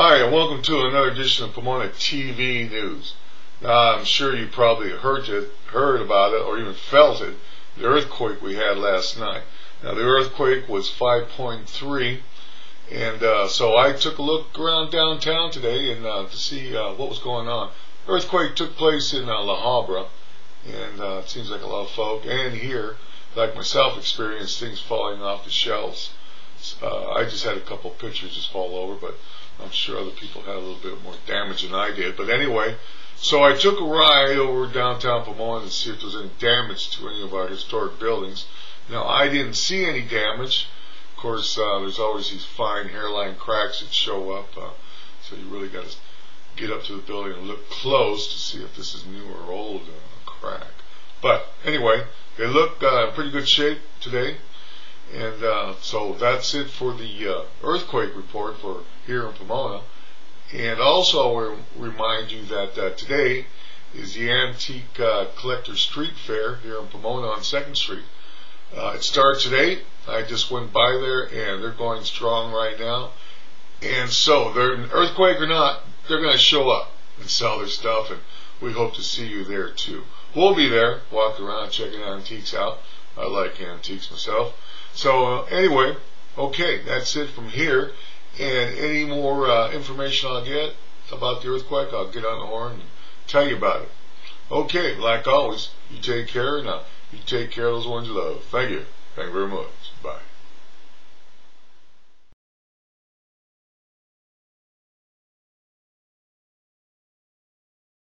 Hi, and welcome to another edition of Pomona TV News. Now, I'm sure you probably heard it, heard about it, or even felt it, the earthquake we had last night. Now, the earthquake was 5.3, and uh, so I took a look around downtown today and uh, to see uh, what was going on. Earthquake took place in uh, La Habra, and uh, it seems like a lot of folk, and here, like myself, experienced things falling off the shelves. Uh, I just had a couple pictures just fall over, but I'm sure other people had a little bit more damage than I did. But anyway, so I took a ride over downtown Pomona to see if there was any damage to any of our historic buildings. Now, I didn't see any damage. Of course, uh, there's always these fine hairline cracks that show up, uh, so you really got to get up to the building and look close to see if this is new or old uh, crack. But anyway, they look uh, in pretty good shape today. And uh, so that's it for the uh, earthquake report for here in Pomona. And also I will remind you that uh, today is the Antique uh, Collector Street Fair here in Pomona on 2nd Street. Uh, it starts 8. I just went by there and they're going strong right now. And so, they're an earthquake or not, they're going to show up and sell their stuff and we hope to see you there too. We'll be there, walking around checking antiques out. I like antiques myself. So uh, anyway, okay, that's it from here. And any more uh, information I'll get about the earthquake, I'll get on the horn and tell you about it. Okay, like always, you take care now. You take care of those ones you love. Thank you. Thank you very much. Bye.